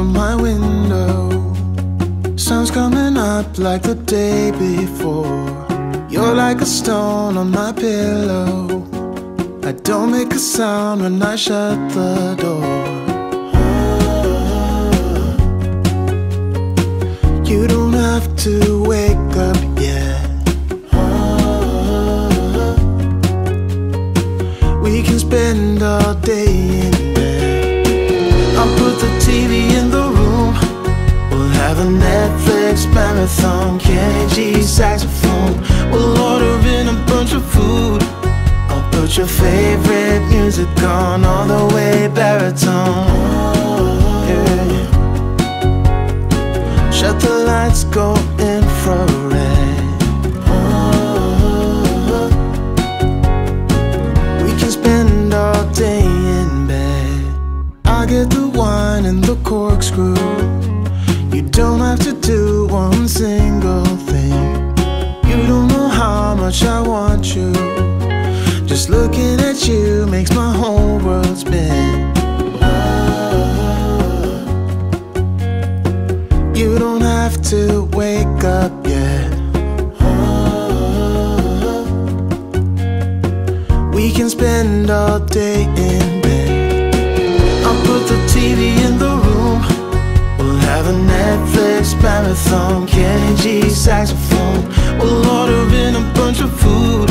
from my window. Sun's coming up like the day before. You're like a stone on my pillow. I don't make a sound when I shut the door. Marathon. Kenny G saxophone. We'll order in a bunch of food. I'll put your favorite music on all the way baritone. Yeah. Shut the lights, go infrared. We can spend all day in bed. I'll get the wine and the corkscrew. You don't have to do one single thing. You don't know how much I want you. Just looking at you makes my whole world spin. Ah. You don't have to wake up yet. Ah. We can spend all day in Netflix. Kenny G saxophone. We'll order in a bunch of food.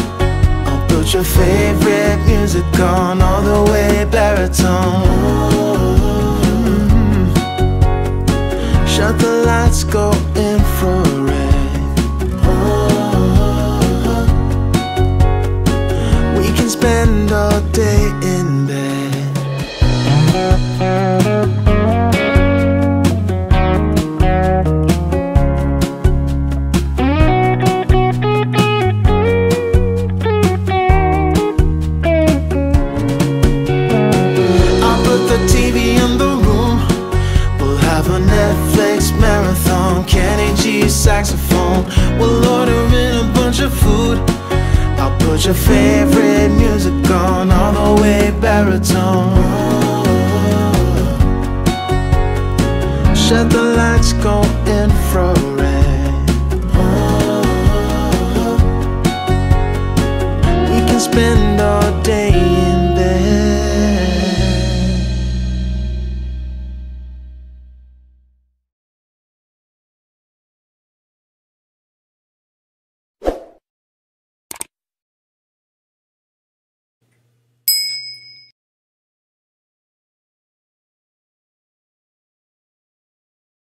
I'll put your favorite music on all the way baritone. Shut the lights, go saxophone. We'll order in a bunch of food. I'll put your favorite music on all the way baritone. Shut the lights, go infrared.